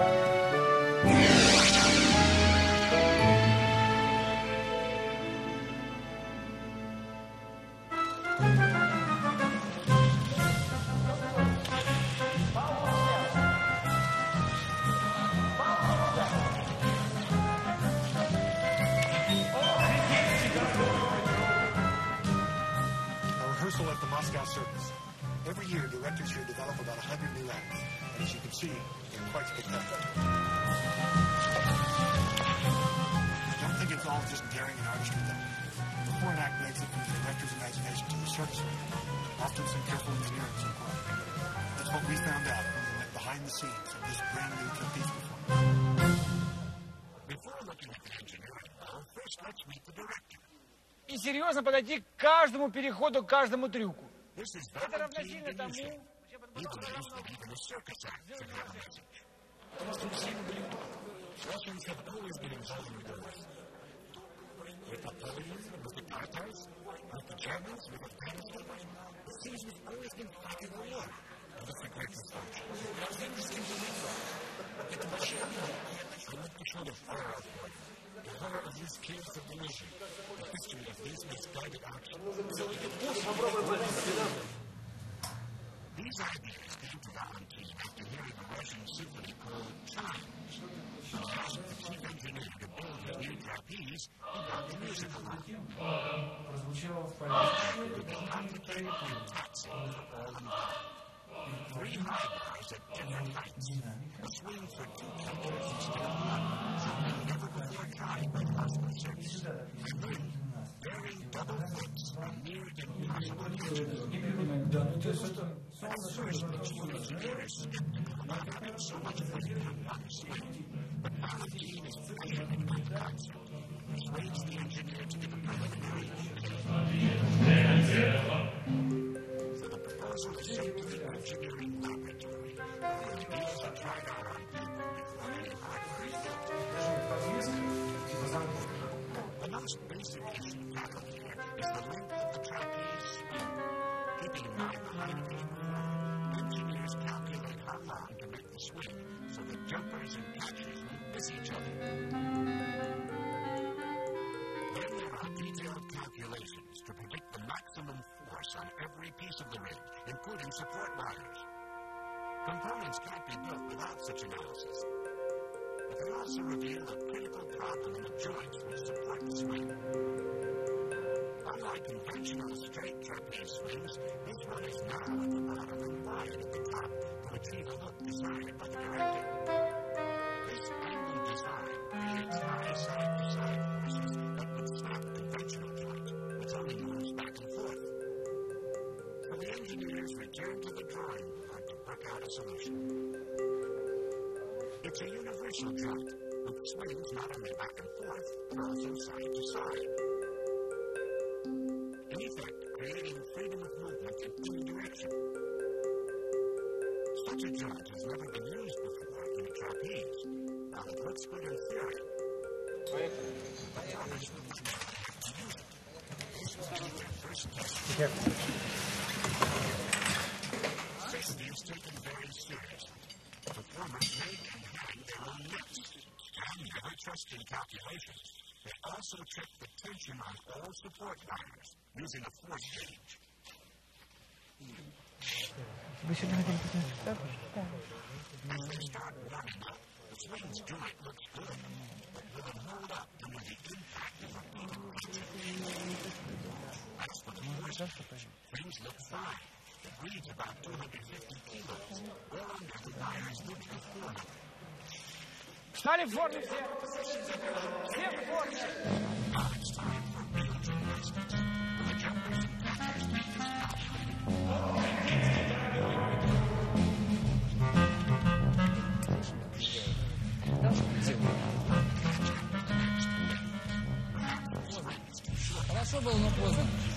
A Moscow Circus. Every year, directors here develop about 100 new acts. And as you can see, they're quite spectacular. Don't think it's all just daring and artistry, though. Before an act makes it from the director's imagination to the circus ring, often some careful engineering is required. That's what we found out when we went behind the scenes of this brand new trapeze performance. Before looking at the engineering, though, first let's meet the director. И серьезно подойти к каждому переходу, к каждому трюку. Это равносильно тому, Потому что все мы были Russians have always been involved with the West. With the Italians, with the Tatars, with the Germans, with the Afghanistan, it seems we've always been fighting a war. And that's a great dysfunction. Now, it's interesting to read that. But the Russian people, they look to show the fire out of The horror of these chaos of division. The history of these misguided actions. These ideas came to Valentin after hearing a Russian symphony called Chimes. He asked the chief engineer to build his new trapeze, he brought the music along. And for all. Three different heights. Swing for two instead of one. Something never before tried by the Circus. And then, bearing double flips, a near impossible. At first, the chief engineer is skeptical about having so much weight on one swing. But Valentin is passionate about the concept. Persuades the engineer to give a preliminary So so that jumpers and catchers won't miss each other. Then there are detailed calculations to predict the maximum force on every piece of the rig, including support wires. Components can't be built without such analysis. But they also reveal a critical problem in the joints which support the swing. Unlike conventional straight trapeze swings, this one is narrow at the bottom and wide at the top to achieve a look by the director. This angled design creates high side-to-side forces that would snap a conventional joint, which only moves back and forth. So the engineers return to the drawing board to work out a solution. It's a universal joint, with swings not only back and forth, but also side to side. Such a joint has never been used before in a trapeze. Now it looks good in theory, but the artists would not use it. This first test. Safety is taken very seriously. Performers make and hang their own and never trust in calculations. They also check the tension on all support wires using a force gauge. Вы сюда хотели посмотреть? Да. да. Встали в форме все! ou não pôs, não?